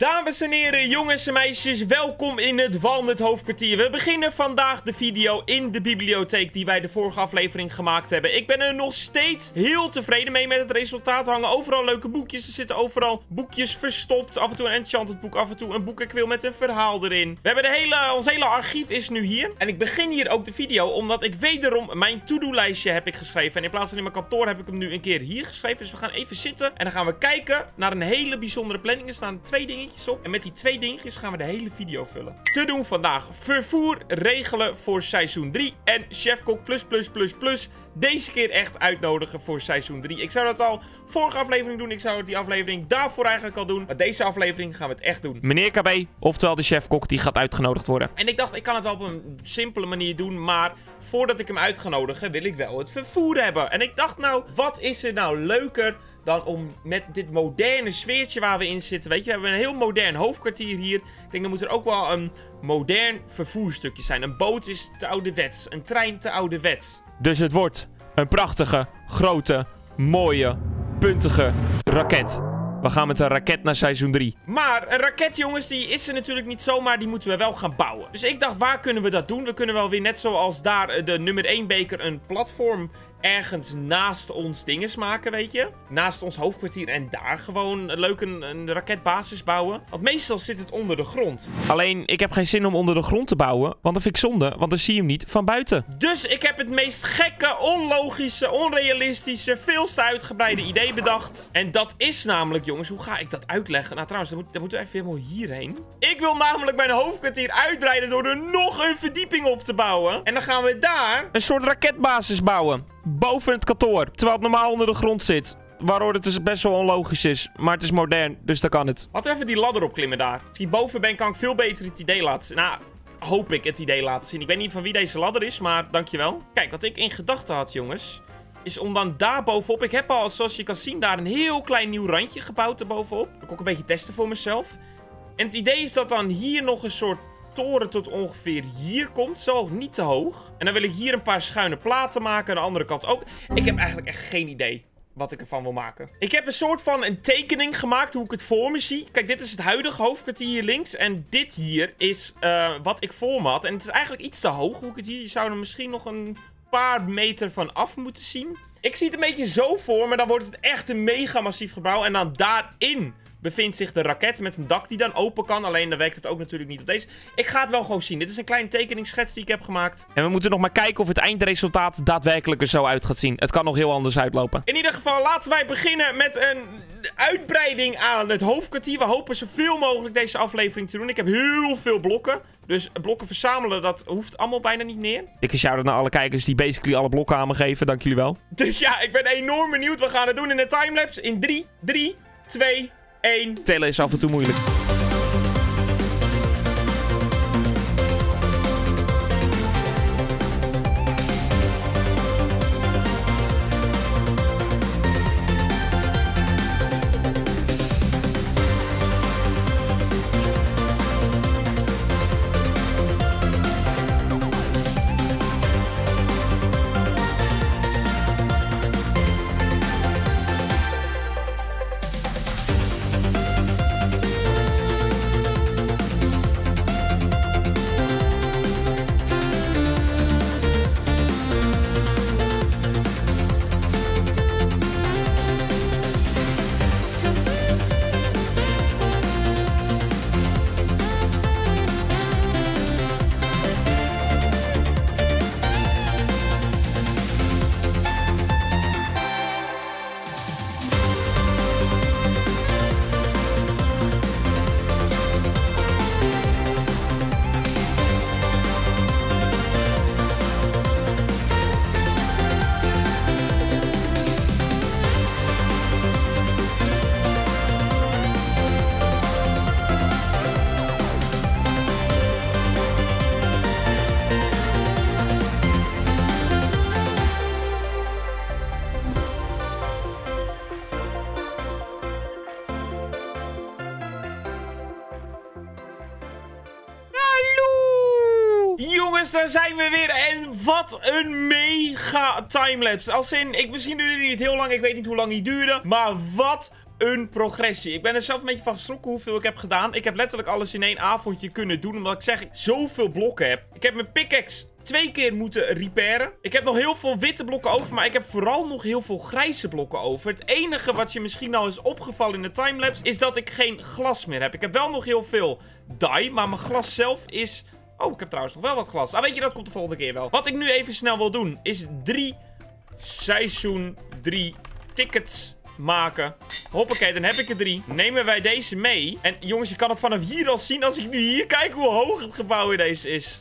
Dames en heren, jongens en meisjes, welkom in het Walnut hoofdkwartier. We beginnen vandaag de video in de bibliotheek die wij de vorige aflevering gemaakt hebben. Ik ben er nog steeds heel tevreden mee met het resultaat. Er hangen overal leuke boekjes, er zitten overal boekjes verstopt. Af en toe een enchanted boek, af en toe een boekenkwil met een verhaal erin. We hebben de hele, ons hele archief is nu hier. En ik begin hier ook de video omdat ik wederom mijn to-do-lijstje heb ik geschreven. En in plaats van in mijn kantoor heb ik hem nu een keer hier geschreven. Dus we gaan even zitten en dan gaan we kijken naar een hele bijzondere planning. Er staan twee dingetjes op. En met die twee dingetjes gaan we de hele video vullen. Te doen vandaag vervoer regelen voor seizoen 3. En chefkok plus plus plus plus deze keer echt uitnodigen voor seizoen 3. Ik zou dat al vorige aflevering doen. Ik zou die aflevering daarvoor eigenlijk al doen. Maar deze aflevering gaan we het echt doen. Meneer KB, oftewel de chefkok, die gaat uitgenodigd worden. En ik dacht, ik kan het wel op een simpele manier doen. Maar voordat ik hem uitgenodig, wil ik wel het vervoer hebben. En ik dacht nou, wat is er nou leuker dan om met dit moderne sfeertje waar we in zitten. Weet je, we hebben een heel modern hoofdkwartier hier. Ik denk, dan moet er ook wel een modern vervoerstukje zijn. Een boot is te ouderwets, een trein te ouderwets. Dus het wordt een prachtige, grote, mooie, puntige raket. We gaan met een raket naar seizoen 3. Maar een raket, jongens, die is er natuurlijk niet zomaar. Die moeten we wel gaan bouwen. Dus ik dacht, waar kunnen we dat doen? We kunnen wel weer net zoals daar de nummer 1 beker een platform ergens naast ons dinges maken, weet je? Naast ons hoofdkwartier en daar gewoon leuk een, een raketbasis bouwen. Want meestal zit het onder de grond. Alleen, ik heb geen zin om onder de grond te bouwen, want dat vind ik zonde, want dan zie je hem niet van buiten. Dus ik heb het meest gekke, onlogische, onrealistische, veel te uitgebreide idee bedacht. En dat is namelijk, jongens, hoe ga ik dat uitleggen? Nou, trouwens, dan, moet, dan moeten we even helemaal hierheen. Ik wil namelijk mijn hoofdkwartier uitbreiden door er nog een verdieping op te bouwen. En dan gaan we daar een soort raketbasis bouwen boven het kantoor. Terwijl het normaal onder de grond zit. Waardoor het dus best wel onlogisch is. Maar het is modern, dus dan kan het. Laten we even die ladder opklimmen daar. Als ik boven ben, kan ik veel beter het idee laten zien. Nou, hoop ik het idee laten zien. Ik weet niet van wie deze ladder is, maar dankjewel. Kijk, wat ik in gedachten had, jongens... Is om dan daar bovenop... Ik heb al, zoals je kan zien, daar een heel klein nieuw randje gebouwd erbovenop. Dat ik ook een beetje testen voor mezelf. En het idee is dat dan hier nog een soort toren tot ongeveer hier komt. Zo, niet te hoog. En dan wil ik hier een paar schuine platen maken. Aan de andere kant ook. Ik heb eigenlijk echt geen idee wat ik ervan wil maken. Ik heb een soort van een tekening gemaakt hoe ik het voor me zie. Kijk, dit is het huidige hoofdkwartier hier links. En dit hier is uh, wat ik voor me had. En het is eigenlijk iets te hoog hoe ik het zie. Je zou er misschien nog een paar meter van af moeten zien. Ik zie het een beetje zo voor me. Dan wordt het echt een mega massief gebouw. En dan daarin bevindt zich de raket met een dak die dan open kan. Alleen dan werkt het ook natuurlijk niet op deze. Ik ga het wel gewoon zien. Dit is een kleine tekeningsschets die ik heb gemaakt. En we moeten nog maar kijken of het eindresultaat daadwerkelijk er zo uit gaat zien. Het kan nog heel anders uitlopen. In ieder geval, laten wij beginnen met een uitbreiding aan het hoofdkwartier. We hopen zoveel mogelijk deze aflevering te doen. Ik heb heel veel blokken. Dus blokken verzamelen, dat hoeft allemaal bijna niet meer. Ik shout naar alle kijkers die basically alle blokken aan me geven. Dank jullie wel. Dus ja, ik ben enorm benieuwd. We gaan het doen in de timelapse in 3, 3, 2, 1. Tellen is af en toe moeilijk. Een mega timelapse. Als in, ik, misschien duurde die niet heel lang. Ik weet niet hoe lang die duurde. Maar wat een progressie. Ik ben er zelf een beetje van geschrokken hoeveel ik heb gedaan. Ik heb letterlijk alles in één avondje kunnen doen. Omdat ik zeg, ik zoveel blokken heb. Ik heb mijn pickaxe twee keer moeten repairen. Ik heb nog heel veel witte blokken over, maar ik heb vooral nog heel veel grijze blokken over. Het enige wat je misschien al is opgevallen in de timelapse, is dat ik geen glas meer heb. Ik heb wel nog heel veel dye, maar mijn glas zelf is... Oh, ik heb trouwens nog wel wat glas. Ah, weet je, dat komt de volgende keer wel. Wat ik nu even snel wil doen, is drie seizoen 3 tickets maken. Hoppakee, dan heb ik er drie. Nemen wij deze mee. En jongens, je kan het vanaf hier al zien als ik nu hier kijk hoe hoog het gebouw in deze is.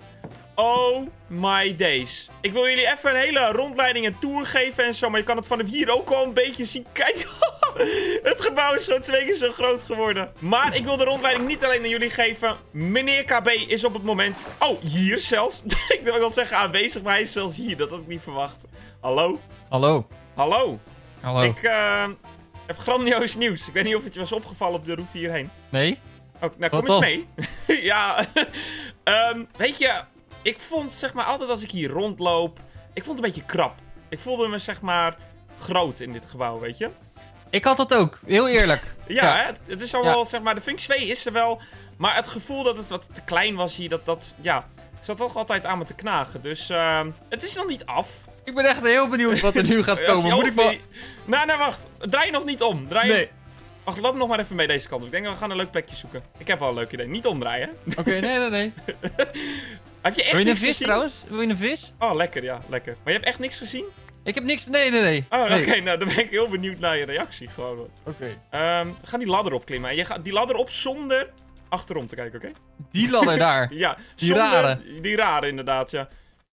Oh my days. Ik wil jullie even een hele rondleiding en tour geven en zo. Maar je kan het vanaf hier ook al een beetje zien. Kijk, het gebouw is zo twee keer zo groot geworden. Maar ik wil de rondleiding niet alleen aan jullie geven. Meneer KB is op het moment... Oh, hier zelfs. ik wil zeggen aanwezig, maar hij is zelfs hier. Dat had ik niet verwacht. Hallo? Hallo. Hallo. Hallo. Ik uh, heb grandioos nieuws. Ik weet niet of het je was opgevallen op de route hierheen. Nee? Oh, nou, kom eens mee. ja, um, weet je, ik vond zeg maar altijd als ik hier rondloop, ik vond het een beetje krap. Ik voelde me zeg maar groot in dit gebouw, weet je. Ik had dat ook, heel eerlijk. ja, ja. Het, het, is al wel, zeg maar, de functie 2 is er wel. Maar het gevoel dat het wat te klein was hier, dat, dat, ja, zat toch altijd aan me te knagen. Dus uh, het is nog niet af. Ik ben echt heel benieuwd wat er nu gaat komen. Moet ik wel... Nou, nou, wacht. Draai nog niet om. Draai nee. Wacht, loop nog maar even mee deze kant op. Ik denk dat we gaan een leuk plekje zoeken. Ik heb wel een leuk idee. Niet omdraaien. Oké, nee, nee, nee. heb je echt Wil je een vis trouwens? Wil je een vis? Oh, lekker, ja. Lekker. Maar je hebt echt niks gezien? Ik heb niks... Nee, nee, nee. Oh, oké. nou, dan ben ik heel benieuwd naar je reactie gewoon. Oké. Okay. Um, we gaan die ladder opklimmen. En je gaat die ladder op zonder achterom te kijken, oké? Die ladder daar? ja. Die zonder, rare? Die rare, inderdaad, ja.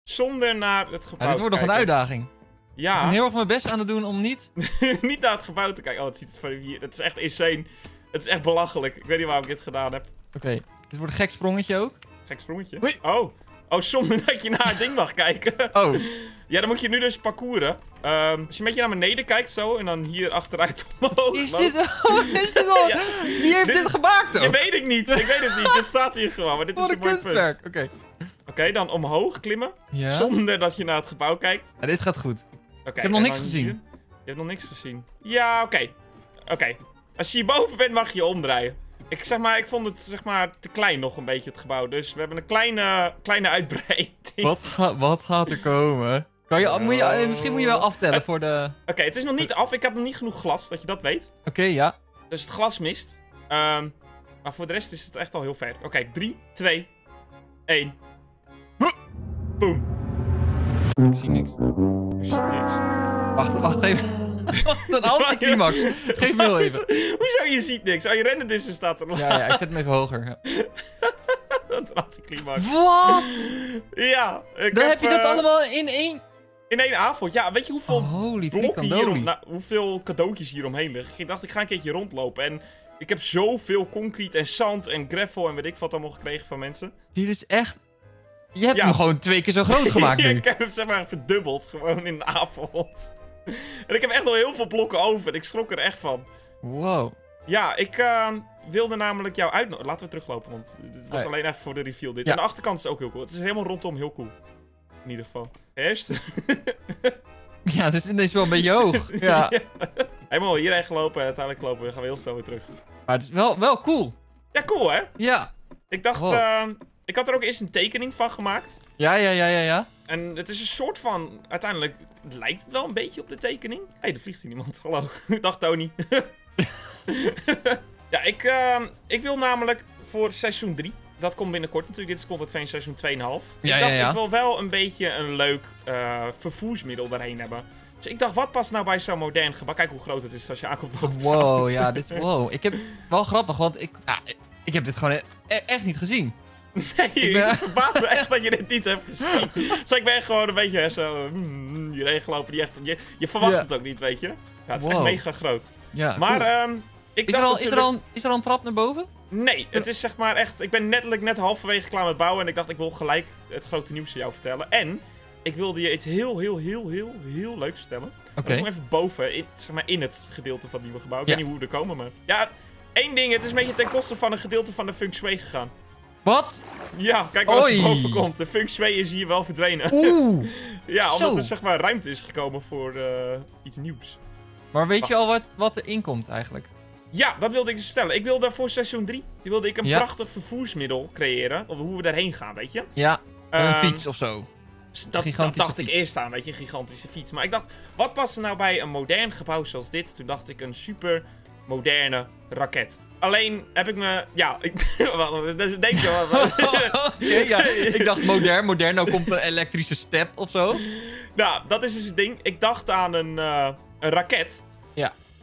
Zonder naar het gebouw ja, dit wordt nog een uitdaging. Ja. Ik ben heel erg mijn best aan het doen om niet... niet naar het gebouw te kijken. Oh, het ziet er van hier... Het is echt insane. Het is echt belachelijk. Ik weet niet waarom ik dit gedaan heb. Oké. Dit wordt een gek sprongetje ook. Gek sprongetje? Oh. Oh, zonder dat je naar het ding mag kijken. Oh. Ja, dan moet je nu dus parcouren. Um, als je een beetje naar beneden kijkt zo, en dan hier achteruit omhoog. Is dit, is dit al... ja. Wie heeft dit, dit gemaakt dan? Weet ik niet. Ik weet het niet. dit staat hier gewoon, maar dit Wat is een, mooi kunstwerk. Oké. Okay. Oké, okay, dan omhoog klimmen. Ja. Zonder dat je naar het gebouw kijkt. Ja, dit gaat goed. Okay, ik heb nog niks gezien. Hier. Je hebt nog niks gezien. Ja, oké. Oké. Als je hierboven bent, mag je omdraaien. Ik zeg maar, ik vond het zeg maar te klein nog een beetje het gebouw. Dus we hebben een kleine, kleine uitbreiding. Wat, ga, wat gaat er komen? Kan je, moet je, misschien moet je wel aftellen uh, voor de... Oké, het is nog niet af. Ik heb nog niet genoeg glas, dat je dat weet. Oké, okay, ja. Dus het glas mist. Um, maar voor de rest is het echt al heel ver. Oké, okay, 3, 2, 1. Boom. Ik zie niks. Ik zie niks. Wacht, wacht even. Wat een anticlimax. Geef me heel even. Hoezo je ziet niks? Oh, je rennen dus staat er nog. Ja, ja, ik zet hem even hoger. Ja. Wat een anticlimax. Wat? Ja. Ik Dan heb, heb je dat uh, allemaal in één... In één avond. Ja, weet je hoeveel oh, holy blokken hier om, nou, hoeveel cadeautjes hier omheen liggen? Ik dacht, ik ga een keertje rondlopen en... Ik heb zoveel concrete en zand en gravel en weet ik wat allemaal gekregen van mensen. Dit is echt... Je hebt ja. hem gewoon twee keer zo groot gemaakt nu. ik heb hem zeg maar verdubbeld, gewoon in de avond. En ik heb echt nog heel veel blokken over. Ik schrok er echt van. Wow. Ja, ik uh, wilde namelijk jou uitnodigen. Laten we teruglopen, want dit was alleen even voor de reveal dit. Ja. En de achterkant is ook heel cool. Het is helemaal rondom heel cool. In ieder geval. Eerst. Ja, dit is wel een beetje hoog. Ja. Helemaal hierheen gelopen en uiteindelijk lopen we gaan we heel snel weer terug. Maar het is wel, wel cool. Ja, cool hè? Ja. Ik dacht, Wow. eh, ik had er ook eerst een tekening van gemaakt. Ja, ja, ja, ja, ja. En het is een soort van, uiteindelijk lijkt het wel een beetje op de tekening. Hé, hey, er vliegt hier iemand. Hallo. Dag Tony. ja, ik, eh, ik wil namelijk voor seizoen 3. Dat komt binnenkort natuurlijk. Dit is Content Vein seizoen 2,5. Ja, ik dacht, ja. ik wil wel een beetje een leuk eh, vervoersmiddel daarheen hebben. Dus ik dacht, wat past nou bij zo'n modern gebouw? Kijk hoe groot het is als je aankomt lopen. Wow, ja, dit is wow. Ik heb wel grappig, want ik, ja, ik heb dit gewoon e- echt niet gezien. Nee, Ik ben- het verbaast me echt dat je dit niet hebt gezien. Dus ik ben gewoon een beetje zo hmm, hierheen gelopen. Die echt, je, je verwacht Ja. het ook niet, weet je. Ja, het is Wow. echt mega groot. Ja, Maar cool. ehm ik is, er dacht al, is, er al, is er al een trap naar boven? Nee, het is zeg maar echt... Ik ben netelijk net halverwege klaar met bouwen. En ik dacht, ik wil gelijk het grote nieuws aan jou vertellen. En ik wilde je iets heel, heel, heel, heel, heel leuks vertellen. Oké. Ik kom even boven, in, zeg maar in het gedeelte van het nieuwe gebouw. Ik Ja. weet niet hoe we er komen, maar... Ja, één ding. Het is een beetje ten koste van een gedeelte van de Feng Shui gegaan. Wat? Ja, kijk maar als je Oei. boven komt. De Feng Shui is hier wel verdwenen. Oeh. Ja, omdat Zo. er zeg maar ruimte is gekomen voor eh, iets nieuws. Maar weet Wacht. je al wat, wat erin komt eigenlijk? Ja, dat wilde ik dus vertellen. Ik wilde voor seizoen 3 wilde ik een Ja. prachtig vervoersmiddel creëren. Of hoe we daarheen gaan, weet je. Ja, een Ehm, fiets of zo. Dat, dacht ik eerst aan, weet je, een gigantische fiets. Maar ik dacht, wat past er nou bij een modern gebouw zoals dit? Toen dacht ik een super moderne raket. Alleen heb ik me, ja, ik, wat, denk je wat? ja, ja, ik dacht modern, modern, nou komt een elektrische step of zo. nou, dat is dus het ding. Ik dacht aan een, eh, een raket.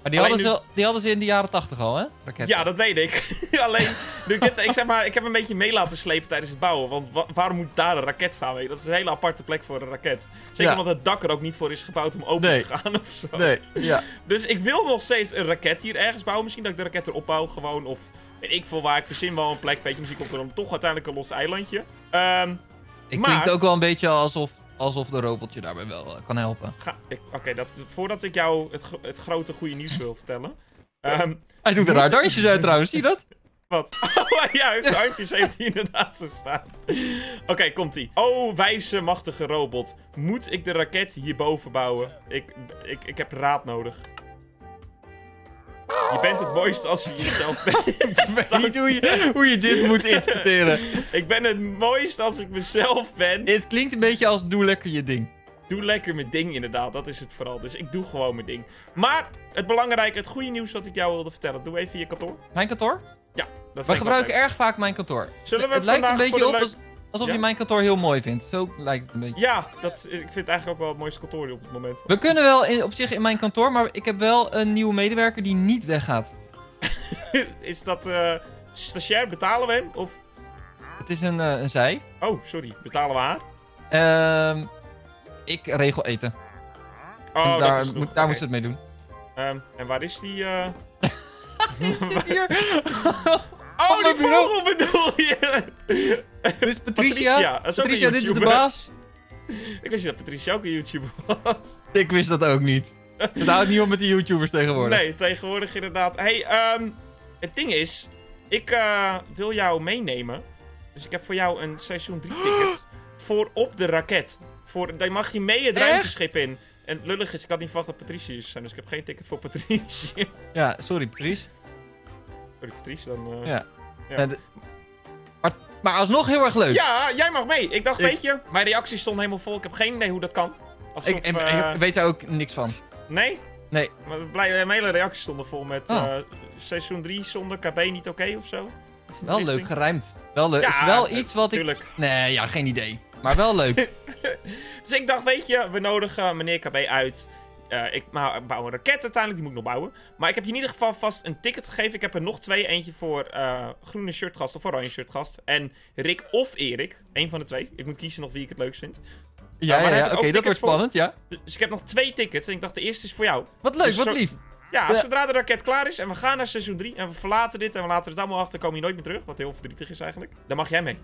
Maar die hadden, nu- ze, die hadden ze in de jaren 80 al, hè? Raketten. Ja, dat weet ik. Alleen, ik, zeg maar, ik heb een beetje mee laten slepen tijdens het bouwen. Want wa- waarom moet daar een raket staan? Weet je? Dat is een hele aparte plek voor een raket. Zeker Ja. omdat het dak er ook niet voor is gebouwd om open Nee. te gaan of zo. Nee, ja. Dus ik wil nog steeds een raket hier ergens bouwen. Misschien dat ik de raket erop bouw gewoon. Of weet ik veel waar. Ik verzin wel een plek. Weet je, misschien komt er dan toch uiteindelijk een los eilandje. Ehm Ik Maar- klinkt ook wel een beetje alsof, alsof de robotje daarbij wel eh, kan helpen. Oké, dat voordat ik jou het, het grote goede nieuws wil vertellen. Ehm, Hij doet er raar dansjes uit trouwens, zie je dat? Wat? Oh, juist, armpjes heeft hij inderdaad zo staan. Oké, komt-ie. Oh, wijze, machtige robot. Moet ik de raket hierboven bouwen? Ik, ik, ik heb raad nodig. Je bent het mooist als je jezelf bent. Ik weet niet hoe je, hoe je dit moet interpreteren. ik ben het mooist als ik mezelf ben. Dit klinkt een beetje als doe lekker je ding. Doe lekker mijn ding, inderdaad. Dat is het vooral. Dus ik doe gewoon mijn ding. Maar het belangrijke, het goede nieuws wat ik jou wilde vertellen. Doe even je kantoor. Mijn kantoor? Ja, dat We gebruiken erg vaak mijn kantoor. Zullen we het lijkt een beetje op als- alsof Ja? je mijn kantoor heel mooi vindt. Zo lijkt het een beetje. Ja, dat, ik vind het eigenlijk ook wel het mooiste kantoor hier op het moment. We kunnen wel in, op zich in mijn kantoor, maar ik heb wel een nieuwe medewerker die niet weggaat. is dat eh stagiair? Betalen we hem? Of... Het is een, eh, een zij. Oh, sorry. Betalen we haar? Ehm, ik regel eten. Oh, dat daar is genoeg. moet, daar moet ze het mee doen. Ehm, en waar is die? eh? Hier, Oh, die vogel bedoel je? dit is Patricia. Patricia, is dit is de baas. Ik wist niet dat Patricia ook een YouTuber was. Ik wist dat ook niet. Het houdt niet op met die YouTubers tegenwoordig. Nee, tegenwoordig inderdaad. hey, ehm, het ding is, ik eh, wil jou meenemen. Dus ik heb voor jou een seizoen 3 ticket voor op de raket. Voor, daar mag je mee het ruimteschip in. En lullig is, ik had niet verwacht dat Patricia is dus ik heb geen ticket voor Patricia. Ja, sorry Patrice. Patricia, dan... eh, Ja. Ja. De- maar, maar alsnog heel erg leuk. Ja, jij mag mee. Ik dacht, Ik- weet je, mijn reacties stonden helemaal vol. Ik heb geen idee hoe dat kan. Alsof, ik, ik- eh, ik weet daar ook niks van. Nee? Nee. Maar blij- mijn hele reacties stonden vol met Oh. eh, seizoen 3 zonder KB niet oké of zo. Wel leuk gerijmd. Wel leuk. Ja, is wel iets wat ik... Nee, ja, geen idee. Maar wel leuk. Dus ik dacht, weet je, we nodigen meneer KB uit. Eh, ik bouw een raket uiteindelijk, die moet ik nog bouwen. Maar ik heb je in ieder geval vast een ticket gegeven. Ik heb er nog twee. Eentje voor eh, groene shirtgast of oranje shirtgast. En Rick of Erik. Eén van de twee. Ik moet kiezen nog wie ik het leukst vind. Ja, maar ja, ja. Oké, dat wordt voor. spannend, ja. Dus ik heb nog twee tickets. En ik dacht, de eerste is voor jou. Wat leuk, Dus wat zo- lief. Ja, Ja. zodra de raket klaar is en we gaan naar seizoen 3 en we verlaten dit en we laten het allemaal achter, komen je nooit meer terug. Wat heel verdrietig is eigenlijk. Dan mag jij mee.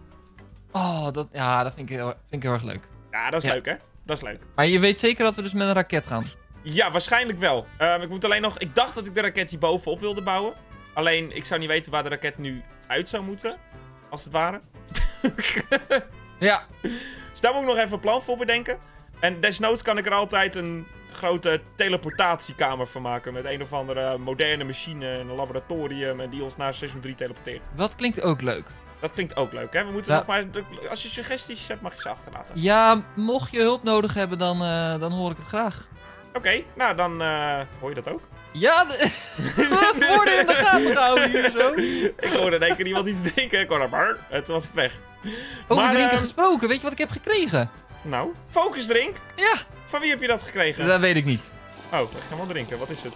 Oh, dat, ja, dat vind ik, heel, vind ik heel erg leuk. Ja, dat is Ja. leuk hè? Dat is leuk. Maar je weet zeker dat we dus met een raket gaan. Ja, waarschijnlijk wel. Ehm, ik moet alleen nog... Ik dacht dat ik de raket hier bovenop wilde bouwen. Alleen, ik zou niet weten waar de raket nu uit zou moeten. Als het ware. Ja, Dus daar moet ik nog even een plan voor bedenken. En desnoods kan ik er altijd een grote teleportatiekamer van maken. Met een of andere moderne machine en een laboratorium. En die ons naar seizoen 3 teleporteert. dat klinkt ook leuk. Dat klinkt ook leuk, hè? We moeten Ja. nog maar... Als je suggesties hebt, mag je ze achterlaten. Ja, mocht je hulp nodig hebben, dan, eh, dan hoor ik het graag. Oké, nou dan eh, hoor je dat ook. Ja, de- we worden in de gaten gehouden hier zo. ik hoorde in één keer iemand iets drinken. Ik hoorde maar, het was het weg. Over Maar, drinken ehm, gesproken, weet je wat ik heb gekregen? Nou, focus drink. Ja, Van wie heb je dat gekregen? dat weet ik niet. Oh, ik ga wel drinken. Wat is het?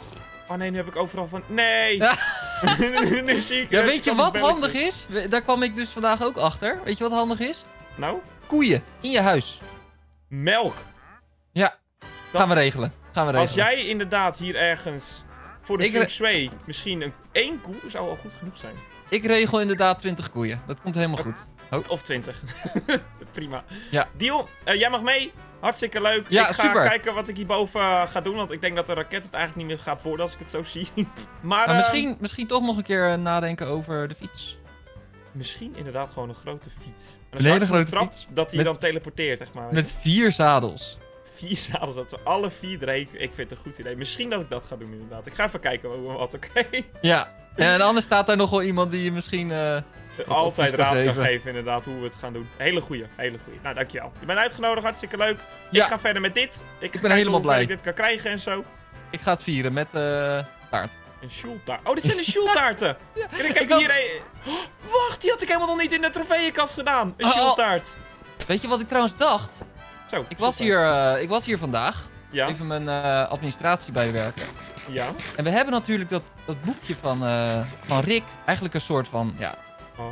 Oh nee, nu heb ik overal van... Nee! Ja. nu zie ik... Ja, weet je wat belletjes. handig is? Daar kwam ik dus vandaag ook achter. Weet je wat handig is? Nou, Koeien in je huis. melk. Ja, Dat- gaan we regelen. Gaan we regelen. Als jij inderdaad hier ergens voor de feng shui misschien een één koe zou al goed genoeg zijn. Ik regel inderdaad 20 koeien. Dat komt helemaal goed. Of twintig. Prima. Ja. Deal. Eh, jij mag mee. Hartstikke leuk. Ja, ik ga super. kijken wat ik hierboven eh, ga doen. Want ik denk dat de raket het eigenlijk niet meer gaat worden als ik het zo zie. maar Maar eh, misschien, misschien toch nog een keer eh, nadenken over de fiets. misschien inderdaad gewoon een grote fiets. En Een hele grote trap fiets. Dat hij Met- dan teleporteert, zeg maar. Met vier zadels. Vier zadels, dat we alle vier erheen... Ik vind het een goed idee. Misschien dat ik dat ga doen inderdaad. Ik ga even kijken hoe wat, oké? Ja. En anders staat daar nog wel iemand die je misschien... eh, Altijd raad kan geven. geven inderdaad hoe we het gaan doen. Hele goeie, hele goeie. Nou, dankjewel. Je bent uitgenodigd, hartstikke leuk. Ja. Ik ga verder met dit. Ik, ben helemaal blij. ik dit kan krijgen en zo. Ik ga het vieren met eh taart. Een Schultaart. Oh, dit zijn de Schultaarten. En ik heb Ik hier een... Oh, wacht, die had ik helemaal nog niet in de trofeeënkast gedaan. Een Oh, oh. Weet je wat ik trouwens dacht? Zo, Ik was hier, eh, ik was hier vandaag. Ja, Even mijn eh, administratie bijwerken. ja. En we hebben natuurlijk dat, dat boekje van, eh, van Rick. Eigenlijk een soort van, ja, Oh,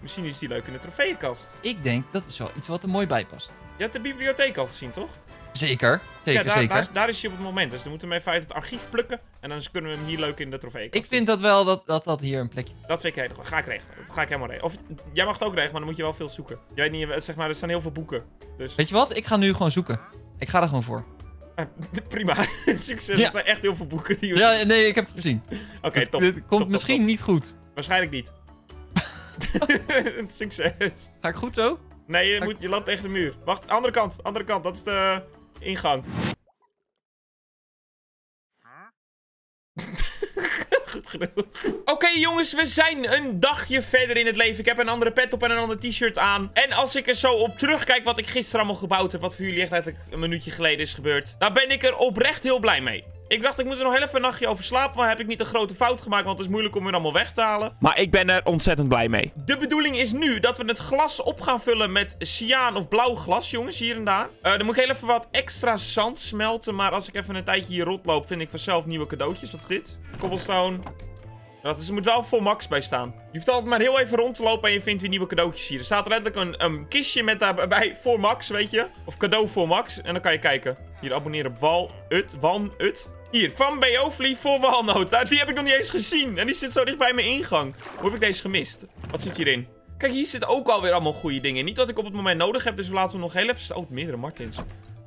misschien is die leuk in de trofeeënkast. ik denk dat is wel iets wat er mooi bij past. Je hebt de bibliotheek al gezien, toch? Zeker, zeker, ja, daar, zeker. Daar, is- daar is hij op het moment. Dus dan moeten we hem even uit het archief plukken. En dan kunnen we hem hier leuk in de trofeeënkast Ik vind dat wel dat, dat dat hier een plekje... Dat vind ik heel goed. Ga ik regelen. Dat ga ik helemaal regelen. Of jij mag het ook regelen, maar dan moet je wel veel zoeken. Je weet niet, zeg maar, er staan heel veel boeken. Dus Weet je wat? Ik ga nu gewoon zoeken. Ik ga er gewoon voor. eh, prima. Succes. Ja. Er zijn echt heel veel boeken die we... Ja, nee, ik heb het gezien. Oké, top. Dit komt top, misschien top. niet goed. Waarschijnlijk niet. Succes. Ga ik goed zo? Nee, je, moet, je loopt tegen de muur. Wacht, andere kant. Andere kant. Dat is de ingang. Goed. Oké jongens, we zijn een dagje verder in het leven. Ik heb een andere pet op en een ander t-shirt aan. En als ik er zo op terugkijk wat ik gisteren allemaal gebouwd heb... wat voor jullie echt letterlijk een minuutje geleden is gebeurd... daar ben ik er oprecht heel blij mee. Ik dacht, ik moet er nog heel even een nachtje over slapen. Maar heb ik niet een grote fout gemaakt, want het is moeilijk om weer allemaal weg te halen. Maar ik ben er ontzettend blij mee. De bedoeling is nu dat we het glas op gaan vullen met cyaan of blauw glas, jongens, hier en daar. Eh, dan moet ik heel even wat extra zand smelten. Maar als ik even een tijdje hier rondloop, vind ik vanzelf nieuwe cadeautjes. Wat is dit? Cobblestone. Dat is, er moet wel voor max bij staan. Je hoeft altijd maar heel even rond te lopen en je vindt weer nieuwe cadeautjes hier. Er staat letterlijk een, een kistje met daarbij voor max, weet je. Of cadeau voor max. En dan kan je kijken. Hier abonneren op Wal Ut. Wan Ut. Hier, van Beovli voor Walnoot. Nou, Die heb ik nog niet eens gezien. En die zit zo dicht bij mijn ingang. Hoe heb ik deze gemist? Wat zit hierin? Kijk, hier zitten ook alweer allemaal goede dingen. Niet wat ik op het moment nodig heb, dus we laten hem nog heel even. Oh, meerdere Martins.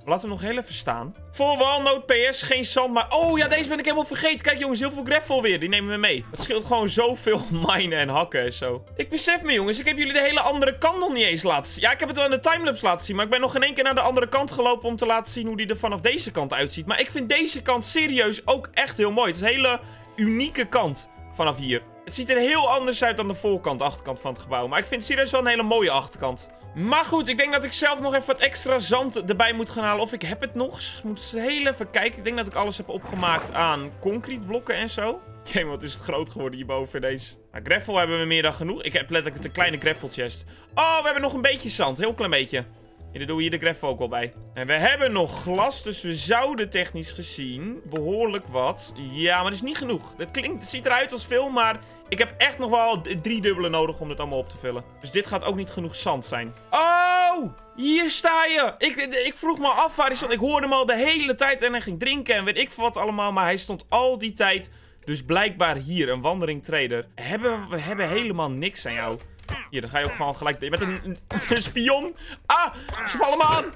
We laten hem nog heel even staan. Voor Walnoot PS, geen zand, maar... Oh ja, deze ben ik helemaal vergeten. Kijk jongens, heel veel gravel weer. Die nemen we mee. Het scheelt gewoon zoveel minen en hakken en zo. Ik besef me jongens, ik heb jullie de hele andere kant nog niet eens laten zien. Ja, ik heb het wel in de timelapse laten zien, maar ik ben nog in één keer naar de andere kant gelopen om te laten zien hoe die er vanaf deze kant uitziet. Maar ik vind deze kant serieus ook echt heel mooi. Het is een hele unieke kant vanaf hier. Het ziet er heel anders uit dan de voorkant, achterkant van het gebouw. Maar ik vind het serieus wel een hele mooie achterkant. Maar goed, ik denk dat ik zelf nog even wat extra zand erbij moet gaan halen. Of ik heb het nog. Ik moet heel even kijken. Ik denk dat ik alles heb opgemaakt aan concreteblokken en zo. Jee, wat is het groot geworden hierboven in deze. Maar gravel hebben we meer dan genoeg. Ik heb letterlijk een kleine gravel chest. Oh, we hebben nog een beetje zand. Heel klein beetje. Ja, daar doen we hier de gravel ook wel bij. En we hebben nog glas, dus we zouden technisch gezien behoorlijk wat... Ja, maar dat is niet genoeg. Het, klinkt, ziet eruit als veel, maar ik heb echt nog wel drie dubbele nodig om dit allemaal op te vullen. Dus dit gaat ook niet genoeg zand zijn. Oh! Hier sta je! Ik, ik vroeg me af waar hij stond. Ik hoorde hem al de hele tijd en hij ging drinken en weet ik wat allemaal. Maar hij stond al die tijd... Dus blijkbaar hier, een wandering trader. Hebben, we hebben helemaal niks aan jou. Hier, dan ga je ook gewoon gelijk... Je bent een, spion. Ah, ze vallen me aan.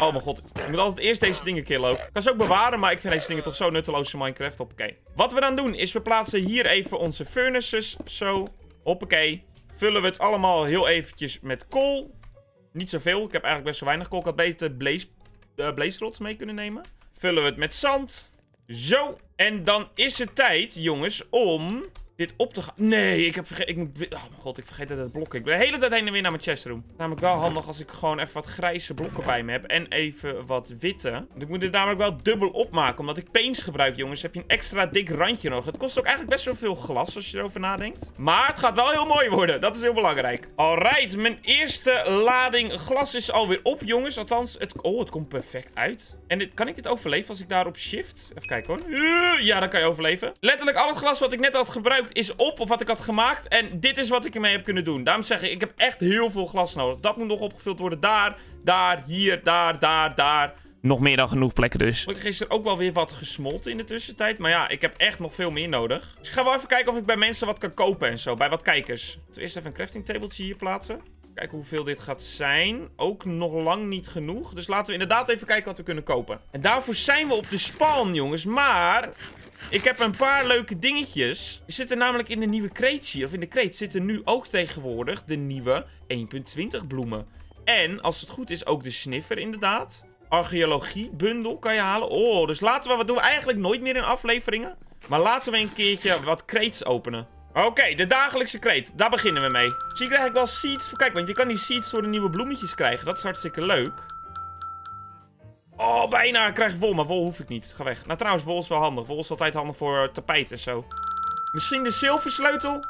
Oh mijn god, ik moet altijd eerst deze dingen killen ook. Ik kan ze ook bewaren, maar ik vind deze dingen toch zo nutteloos in Minecraft. Hoppakee. Wat we dan doen, is we plaatsen hier even onze furnaces. Zo, hoppakee. Vullen we het allemaal heel eventjes met kool. Niet zoveel, ik heb eigenlijk best wel weinig kool. Ik had beter blaze, uh, blaze rods mee kunnen nemen. Vullen we het met zand. Zo. En dan is het tijd, jongens, om dit op te gaan. Nee, ik heb vergeten. Ik. Oh mijn god, ik vergeet dat het blokken. Ik ben de hele tijd heen en weer naar mijn chestroom. Namelijk wel handig als ik gewoon even wat grijze blokken bij me heb. En even wat witte. Ik moet dit namelijk wel dubbel opmaken. Omdat ik paints gebruik, jongens. Heb je een extra dik randje nodig. Het kost ook eigenlijk best wel veel glas als je erover nadenkt. Maar het gaat wel heel mooi worden. Dat is heel belangrijk. Alright, mijn eerste lading glas is alweer op, jongens. Althans, het, oh, het komt perfect uit. En dit, kan ik dit overleven als ik daar op shift? Even kijken hoor. Ja, dan kan je overleven. Letterlijk al het glas wat ik net had gebruikt is op. Of wat ik had gemaakt. En dit is wat ik ermee heb kunnen doen. Daarom zeg ik, ik heb echt heel veel glas nodig. Dat moet nog opgevuld worden. Daar, daar, hier, daar, daar, daar. Nog meer dan genoeg plekken dus. Ik heb gisteren ook wel weer wat gesmolten in de tussentijd. Maar ja, ik heb echt nog veel meer nodig. Dus ik ga wel even kijken of ik bij mensen wat kan kopen en zo. Bij wat kijkers. Eerst even een crafting tabletje hier plaatsen. Kijken hoeveel dit gaat zijn. Ook nog lang niet genoeg. Dus laten we inderdaad even kijken wat we kunnen kopen. En daarvoor zijn we op de spawn, jongens. Maar... Ik heb een paar leuke dingetjes. Er zitten namelijk in de nieuwe kreet hier, of in de kreet, zitten nu ook tegenwoordig de nieuwe 1.20 bloemen. En, als het goed is, ook de sniffer inderdaad. archeologie-bundel kan je halen. Oh, dus laten we, wat doen we eigenlijk nooit meer in afleveringen? Maar laten we een keertje wat crates openen. Oké, de dagelijkse kreet. Daar beginnen we mee. Zie ik eigenlijk wel seeds voor... Kijk, want je kan die seeds door de nieuwe bloemetjes krijgen. Dat is hartstikke leuk. Oh, bijna. Ik krijg wol, maar wol hoef ik niet. Ga weg. Nou, trouwens, wol is wel handig. Wol is altijd handig voor tapijt en zo. Misschien de zilversleutel?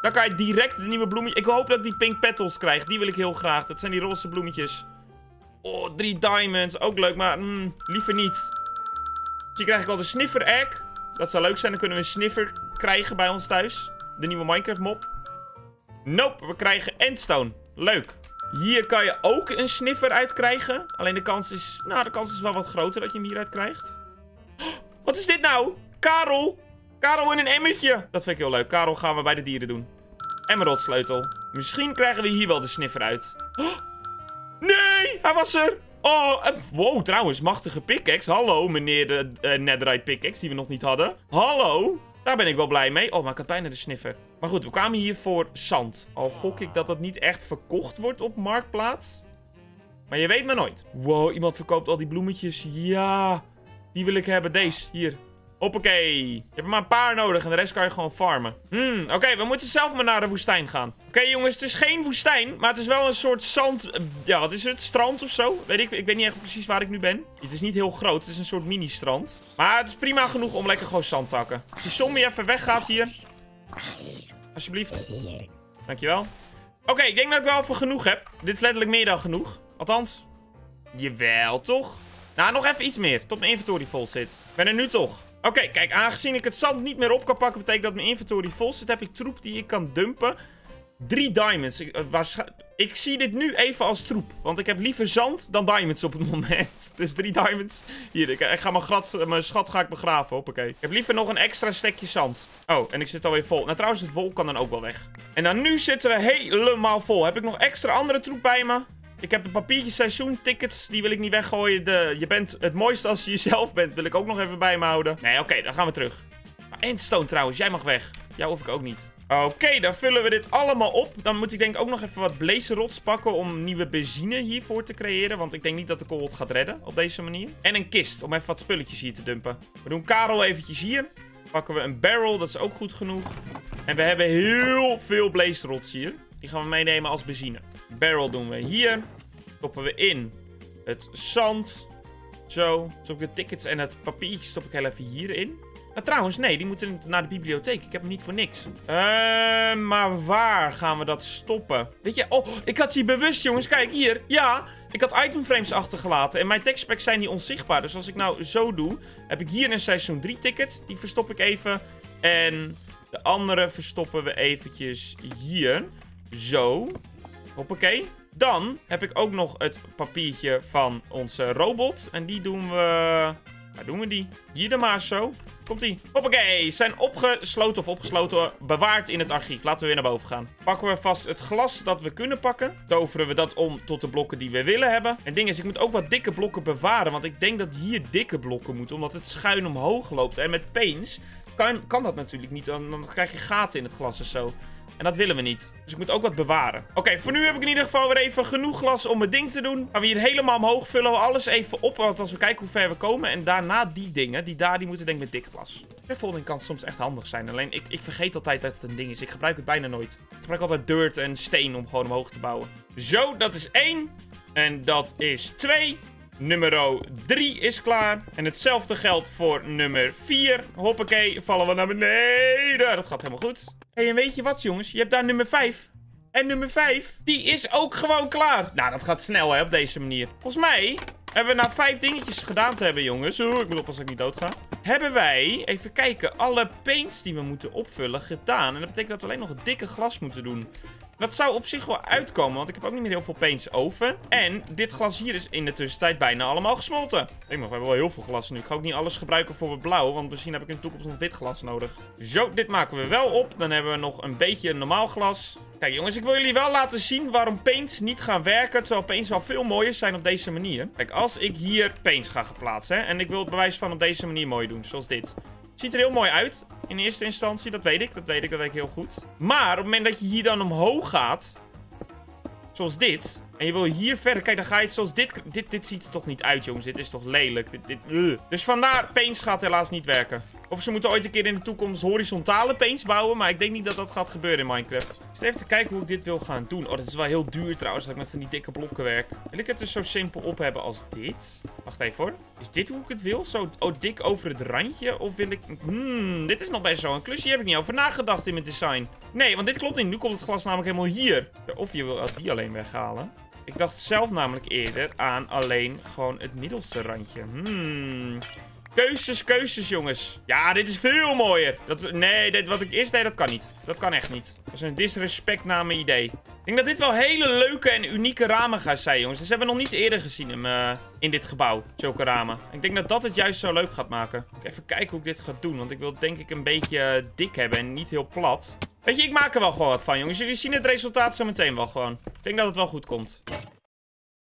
Dan kan je direct de nieuwe bloemetjes... Ik hoop dat ik die pink petals krijg. Die wil ik heel graag. Dat zijn die roze bloemetjes. Oh, drie diamonds. Ook leuk, maar mm, liever niet. Hier krijg ik al de sniffer egg. Dat zou leuk zijn. Dan kunnen we een sniffer krijgen bij ons thuis. De nieuwe Minecraft mop. Nope, we krijgen endstone. Leuk. Hier kan je ook een sniffer uitkrijgen. Alleen de kans is... Nou, de kans is wel wat groter dat je hem hieruit krijgt. Wat is dit nou? Karel. Karel in een emmertje. Dat vind ik heel leuk. Karel gaan we bij de dieren doen. Emerald sleutel. Misschien krijgen we hier wel de sniffer uit. Nee, hij was er. Oh, wow, trouwens, machtige pickaxe. Hallo, meneer de uh, netherite pickaxe die we nog niet hadden. Hallo. Daar ben ik wel blij mee. Oh, maar ik had bijna de sniffer. Maar goed, we kwamen hier voor zand. Al gok ik dat dat niet echt verkocht wordt op Marktplaats. Maar je weet maar nooit. Wow, iemand verkoopt al die bloemetjes. Ja, die wil ik hebben. Deze, hier. Hoppakee. Je hebt maar een paar nodig en de rest kan je gewoon farmen. Hmm, oké, we moeten zelf maar naar de woestijn gaan. Oké jongens, het is geen woestijn, maar het is wel een soort zand... Eh, ja, wat is het? Strand of zo? Weet ik, ik weet niet echt precies waar ik nu ben. Het is niet heel groot, het is een soort mini-strand. Maar het is prima genoeg om lekker gewoon zand te hakken. Als die zombie even weggaat hier. Alsjeblieft. Dankjewel. Oké, ik denk dat ik wel even genoeg heb. Dit is letterlijk meer dan genoeg. Althans, jawel, toch? Nou, nog even iets meer, tot mijn inventory vol zit. Ik ben er nu toch. Oké, kijk, aangezien ik het zand niet meer op kan pakken, betekent dat mijn inventory vol zit. Heb ik troep die ik kan dumpen. Drie diamonds. Ik, uh, ik zie dit nu even als troep. Want ik heb liever zand dan diamonds op het moment. Dus drie diamonds. Hier, ik, ga mijn, eh, mijn schat ga ik begraven. Hoppakee. Ik heb liever nog een extra stekje zand. Oh, en ik zit alweer vol. Nou, trouwens, het wol kan dan ook wel weg. En dan nu zitten we helemaal vol. Heb ik nog extra andere troep bij me? Ik heb de papiertjes seizoen tickets, die wil ik niet weggooien. De, je bent het mooiste als je jezelf bent, wil ik ook nog even bij me houden. Nee, oké, dan gaan we terug. Endstone trouwens, jij mag weg. Jou hoef ik ook niet. Oké, dan vullen we dit allemaal op. Dan moet ik denk ik ook nog even wat blazerots pakken om nieuwe benzine hiervoor te creëren. Want ik denk niet dat de kool gaat redden op deze manier. En een kist om even wat spulletjes hier te dumpen. We doen Karel eventjes hier. Pakken we een barrel, dat is ook goed genoeg. En we hebben heel veel blazerots hier. Die gaan we meenemen als benzine. Barrel doen we hier. Stoppen we in het zand. Zo. Stop ik de tickets en het papiertje stop ik heel even hierin. Nou, trouwens, nee, die moeten naar de bibliotheek. Ik heb hem niet voor niks. Uh, maar waar gaan we dat stoppen? Weet je, oh, ik had die bewust, jongens. Kijk, hier. Ja, ik had itemframes achtergelaten. En mijn textpacks zijn niet onzichtbaar. Dus als ik nou zo doe, heb ik hier een seizoen 3 ticket. Die verstop ik even. En de andere verstoppen we eventjes hier. Zo. Hoppakee. Dan heb ik ook nog het papiertje van onze robot. En die doen we... Waar doen we die? Hier dan maar zo. Komt-ie. Hoppakee. Zijn opgesloten of opgesloten bewaard in het archief. Laten we weer naar boven gaan. Pakken we vast het glas dat we kunnen pakken. Toveren we dat om tot de blokken die we willen hebben. En het ding is, ik moet ook wat dikke blokken bewaren. Want ik denk dat hier dikke blokken moeten. Omdat het schuin omhoog loopt. En met paints kan, kan dat natuurlijk niet. Dan, dan krijg je gaten in het glas en zo. En dat willen we niet. Dus ik moet ook wat bewaren. Oké, voor nu heb ik in ieder geval weer even genoeg glas om mijn ding te doen. Gaan we hier helemaal omhoog vullen we alles even op. Want als we kijken hoe ver we komen. En daarna die dingen, die daar, die moeten denk ik met dik glas. Scaffolding kan soms echt handig zijn. Alleen ik, ik vergeet altijd dat het een ding is. Ik gebruik het bijna nooit. Ik gebruik altijd dirt en steen om gewoon omhoog te bouwen. Zo, dat is één. En dat is twee. Nummer 3 is klaar. En hetzelfde geldt voor nummer 4. Hoppakee, vallen we naar beneden. Dat gaat helemaal goed en weet je wat, jongens? Je hebt daar nummer 5. En nummer 5, die is ook gewoon klaar. Nou, dat gaat snel, hè, op deze manier. Volgens mij hebben we na vijf dingetjes gedaan te hebben, jongens. Oeh, ik moet oppassen ik niet dood ga. Hebben wij, even kijken, alle paints die we moeten opvullen gedaan. En dat betekent dat we alleen nog het dikke glas moeten doen. Dat zou op zich wel uitkomen, want ik heb ook niet meer heel veel paints over. En dit glas hier is in de tussentijd bijna allemaal gesmolten. Ik maar we hebben wel heel veel glas nu. Ik ga ook niet alles gebruiken voor het blauw, want misschien heb ik in de toekomst nog wit glas nodig. Zo, dit maken we wel op. Dan hebben we nog een beetje normaal glas. Kijk jongens, ik wil jullie wel laten zien waarom paints niet gaan werken, terwijl paints wel veel mooier zijn op deze manier. Kijk, als ik hier paints ga plaatsen, en ik wil het bewijs van op deze manier mooi doen, zoals dit. Ziet er heel mooi uit. In eerste instantie, dat weet ik. Dat weet ik, dat weet ik heel goed. Maar op het moment dat je hier dan omhoog gaat... zoals dit, en je wil hier verder, kijk, dan ga je het zoals dit... Dit, dit ziet er toch niet uit, jongens. Dit is toch lelijk. Dit. Dus vandaar, paints gaat helaas niet werken. Of ze moeten ooit een keer in de toekomst horizontale paints bouwen. Maar ik denk niet dat dat gaat gebeuren in Minecraft. Zit even te kijken hoe ik dit wil gaan doen. Oh, dat is wel heel duur trouwens, dat ik met van die dikke blokken werk. Wil ik het dus zo simpel op hebben als dit? Wacht even hoor. Is dit hoe ik het wil? Zo oh, dik over het randje? Of wil ik... Hmm, dit is nog best zo een klusje. Hier heb ik niet over nagedacht in mijn design. Nee, want dit klopt niet. Nu komt het glas namelijk helemaal hier. Of je wil die alleen weghalen. Ik dacht zelf namelijk eerder aan alleen gewoon het middelste randje. Hmm. Keuzes, keuzes, jongens. Ja, dit is veel mooier. Dat, nee, dit, wat ik eerst deed, dat kan niet. Dat kan echt niet. Dat is een disrespect naar mijn idee. Ik denk dat dit wel hele leuke en unieke ramen gaat zijn, jongens. Dus hebben nog niet eerder gezien in, uh, in dit gebouw. Zulke ramen. Ik denk dat dat het juist zo leuk gaat maken. Even kijken hoe ik dit ga doen. Want ik wil het denk ik een beetje dik hebben en niet heel plat. Weet je, ik maak er wel gewoon wat van, jongens. Jullie zien het resultaat zo meteen wel gewoon. Ik denk dat het wel goed komt.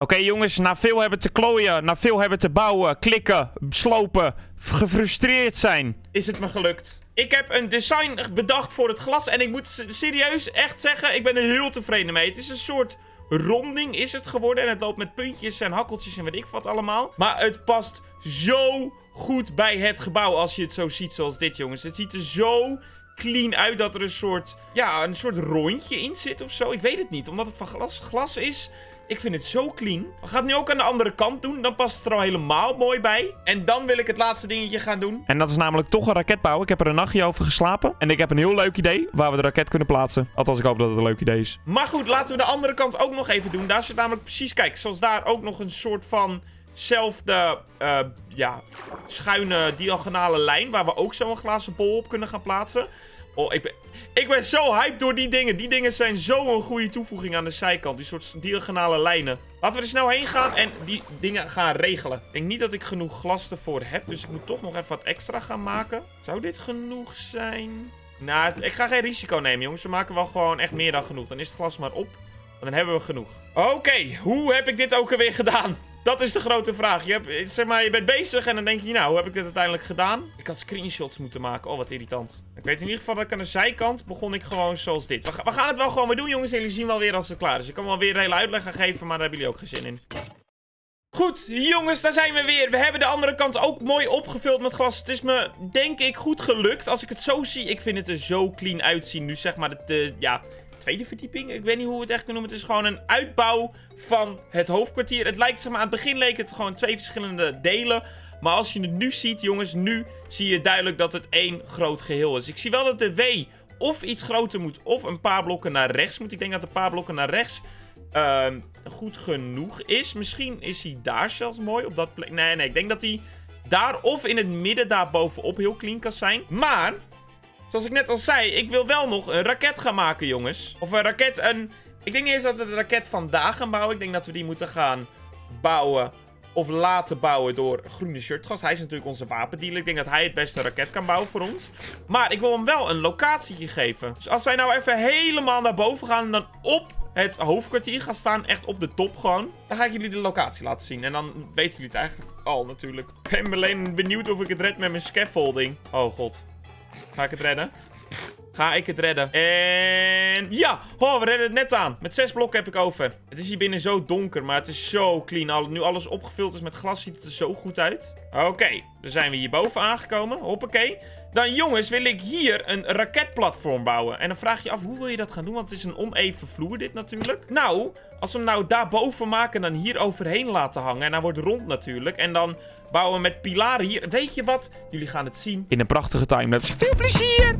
Oké jongens, na veel hebben te klooien, na veel hebben te bouwen, klikken, slopen, gefrustreerd zijn, is het me gelukt. Ik heb een design bedacht voor het glas en ik moet serieus echt zeggen, ik ben er heel tevreden mee. Het is een soort ronding is het geworden en het loopt met puntjes en hakkeltjes en weet ik wat allemaal. Maar het past zo goed bij het gebouw als je het zo ziet zoals dit jongens. Het ziet er zo clean uit dat er een soort, ja, een soort rondje in zit of zo. Ik weet het niet, omdat het van glas, glas is ik vind het zo clean. We gaan het nu ook aan de andere kant doen. Dan past het er al helemaal mooi bij. En dan wil ik het laatste dingetje gaan doen. En dat is namelijk toch een raket bouwen. Ik heb er een nachtje over geslapen. En ik heb een heel leuk idee waar we de raket kunnen plaatsen. Althans, ik hoop dat het een leuk idee is. Maar goed, laten we de andere kant ook nog even doen. Daar zit namelijk precies, kijk, zoals daar ook nog een soort van zelfde, uh, ja, schuine diagonale lijn. Waar we ook zo'n glazen bol op kunnen gaan plaatsen. Oh, ik ben, ik ben zo hyped door die dingen. Die dingen zijn zo een goede toevoeging aan de zijkant. Die soort diagonale lijnen. Laten we er snel heen gaan en die dingen gaan regelen. Ik denk niet dat ik genoeg glas ervoor heb. Dus ik moet toch nog even wat extra gaan maken. Zou dit genoeg zijn? Nou, ik ga geen risico nemen, jongens. We maken wel gewoon echt meer dan genoeg. Dan is het glas maar op. En dan hebben we genoeg. Oké, hoe heb ik dit ook alweer gedaan? Dat is de grote vraag. Je, hebt, zeg maar, je bent bezig en dan denk je, nou, hoe heb ik dit uiteindelijk gedaan? Ik had screenshots moeten maken. Oh, wat irritant. Ik weet in ieder geval dat ik aan de zijkant begon ik gewoon zoals dit. We, we gaan het wel gewoon weer doen, jongens. En jullie zien wel weer als het klaar is. Ik kan wel weer een hele uitleg gaan geven, maar daar hebben jullie ook geen zin in. Goed, jongens, daar zijn we weer. We hebben de andere kant ook mooi opgevuld met glas. Het is me, denk ik, goed gelukt. Als ik het zo zie, ik vind het er zo clean uitzien. Nu zeg maar, de, de ja, tweede verdieping. Ik weet niet hoe we het echt kunnen noemen. Het is gewoon een uitbouw van het hoofdkwartier. Het lijkt, zeg maar, aan het begin leek het gewoon twee verschillende delen. Maar als je het nu ziet, jongens, nu zie je duidelijk dat het één groot geheel is. Ik zie wel dat de W of iets groter moet, of een paar blokken naar rechts moet. Ik denk dat een paar blokken naar rechts uh, goed genoeg is. Misschien is hij daar zelfs mooi, op dat plek. Nee, nee, ik denk dat hij daar of in het midden daar bovenop heel clean kan zijn. Maar Zoals ik net al zei, ik wil wel nog een raket gaan maken, jongens. Of een raket, een... Ik denk niet eens dat we de raket vandaag gaan bouwen. Ik denk dat we die moeten gaan bouwen of laten bouwen door Groene Shirtgast. Hij is natuurlijk onze wapendealer. Ik denk dat hij het beste raket kan bouwen voor ons. Maar ik wil hem wel een locatietje geven. Dus als wij nou even helemaal naar boven gaan en dan op het hoofdkwartier gaan staan, echt op de top gewoon. Dan ga ik jullie de locatie laten zien. En dan weten jullie het eigenlijk al natuurlijk. Ik ben alleen benieuwd of ik het red met mijn scaffolding. Oh god. Ga ik het redden? Ga ik het redden? En ja! Oh, we redden het net aan. Met zes blokken heb ik over. Het is hier binnen zo donker, maar het is zo clean. Nu alles opgevuld is met glas, ziet het er zo goed uit. Oké, dan zijn we hierboven aangekomen. Hoppakee. Dan jongens, wil ik hier een raketplatform bouwen. En dan vraag je af, hoe wil je dat gaan doen? Want het is een oneven vloer dit natuurlijk. Nou, als we hem nou daarboven maken en dan hier overheen laten hangen. En hij wordt rond natuurlijk. En dan bouwen we met pilaren hier. Weet je wat? Jullie gaan het zien in een prachtige timelapse. Veel plezier!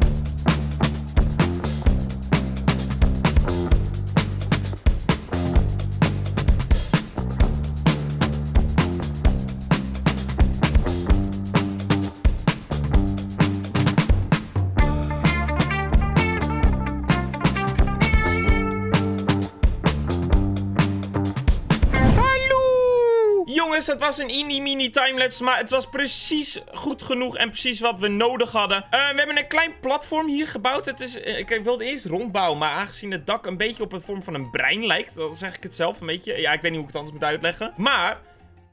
Het was een mini-mini timelapse, maar het was precies goed genoeg en precies wat we nodig hadden. Uh, we hebben een klein platform hier gebouwd. Het is, uh, ik wilde eerst rondbouwen, maar aangezien het dak een beetje op een vorm van een brein lijkt, dan zeg ik het zelf een beetje. Ja, ik weet niet hoe ik het anders moet uitleggen. Maar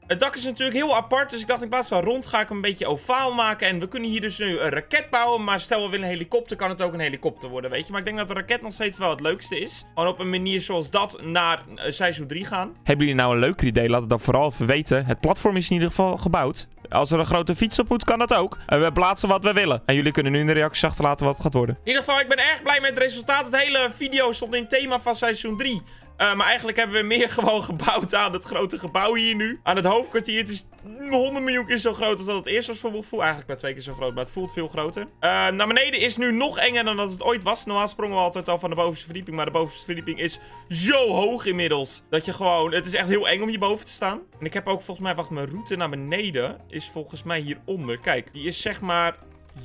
Het dak is natuurlijk heel apart, dus ik dacht in plaats van rond ga ik hem een beetje ovaal maken. En we kunnen hier dus nu een raket bouwen, maar stel we willen een helikopter, kan het ook een helikopter worden, weet je. Maar ik denk dat de raket nog steeds wel het leukste is. Gewoon op een manier zoals dat naar uh, seizoen 3 gaan. Hebben jullie nou een leuker idee? Laat het dan vooral even weten. Het platform is in ieder geval gebouwd. Als er een grote fiets op moet, kan dat ook. En we plaatsen wat we willen. En jullie kunnen nu in de reacties achterlaten wat het gaat worden. In ieder geval, ik ben erg blij met het resultaat. Het hele video stond in thema van seizoen 3. Uh, maar eigenlijk hebben we meer gewoon gebouwd aan het grote gebouw hier nu. Aan het hoofdkwartier. Het is 100 miljoen keer zo groot als dat het eerst was voor gevoel. Eigenlijk maar twee keer zo groot, maar het voelt veel groter. Uh, naar beneden is nu nog enger dan dat het ooit was. Normaal sprongen we altijd al van de bovenste verdieping. Maar de bovenste verdieping is zo hoog inmiddels. Dat je gewoon... Het is echt heel eng om hierboven te staan. En ik heb ook volgens mij... Wacht, mijn route naar beneden is volgens mij hieronder. Kijk, die is zeg maar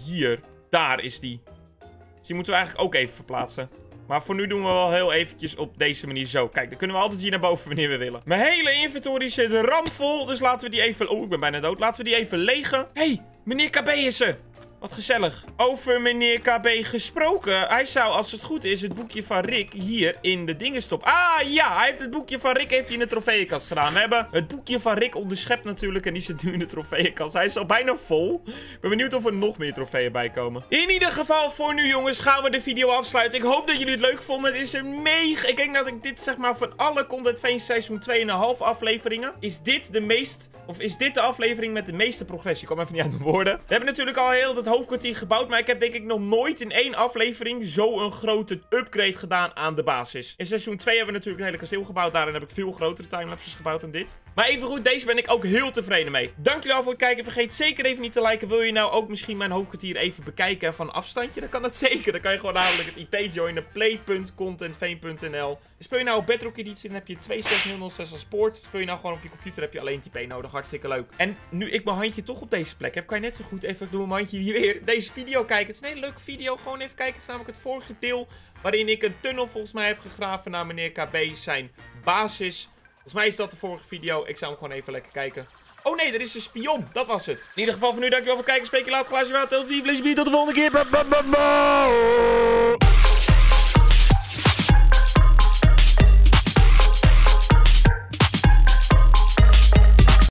hier. Daar is die. Dus die moeten we eigenlijk ook even verplaatsen. Maar voor nu doen we wel heel eventjes op deze manier zo. Kijk, dan kunnen we altijd hier naar boven wanneer we willen. Mijn hele inventory zit ramvol. Dus laten we die even... Oh, ik ben bijna dood. Laten we die even legen. Hey, meneer KB is er. Wat gezellig. Over meneer KB gesproken. Hij zou, als het goed is, het boekje van Rick hier in de dingen stoppen. Ah, ja. Hij heeft het boekje van Rick heeft hij in de trofeeënkast gedaan. We hebben het boekje van Rick onderschept natuurlijk. En die zit nu in de trofeeënkast. Hij is al bijna vol. Ik ben benieuwd of er nog meer trofeeën bij komen. In ieder geval, voor nu jongens, gaan we de video afsluiten. Ik hoop dat jullie het leuk vonden. Het is een mega... Ik denk dat ik dit, zeg maar, van alle Content Veins seizoen 2,5 afleveringen... Is dit de meest... Of is dit de aflevering met de meeste progressie? Ik kom even niet uit mijn woorden. We hebben natuurlijk al heel het hoofdkwartier gebouwd. Maar ik heb denk ik nog nooit in één aflevering zo'n grote upgrade gedaan aan de basis. In seizoen 2 hebben we natuurlijk een hele kasteel gebouwd. Daarin heb ik veel grotere timelapses gebouwd dan dit. Maar even goed, deze ben ik ook heel tevreden mee. Dank jullie al voor het kijken. Vergeet zeker even niet te liken. Wil je nou ook misschien mijn hoofdkwartier even bekijken van afstandje? Dan kan dat zeker. Dan kan je gewoon namelijk het IP joinen. play.contentveen.nl Speel je nou op Bedrock editie, dan heb je 26006 als poort. Speel je nou gewoon op je computer, heb je alleen TP nodig. Hartstikke leuk. En nu ik mijn handje toch op deze plek heb, kan je net zo goed even door mijn handje hier deze video kijken. Het is een hele leuke video. Gewoon even kijken. Het is namelijk het vorige deel waarin ik een tunnel volgens mij heb gegraven naar meneer KB zijn basis. Volgens mij is dat de vorige video. Ik zou hem gewoon even lekker kijken. Oh nee, er is een spion. Dat was het. In ieder geval voor nu, dankjewel voor het kijken. Spreek je later. Glaasje water. Tot de volgende keer.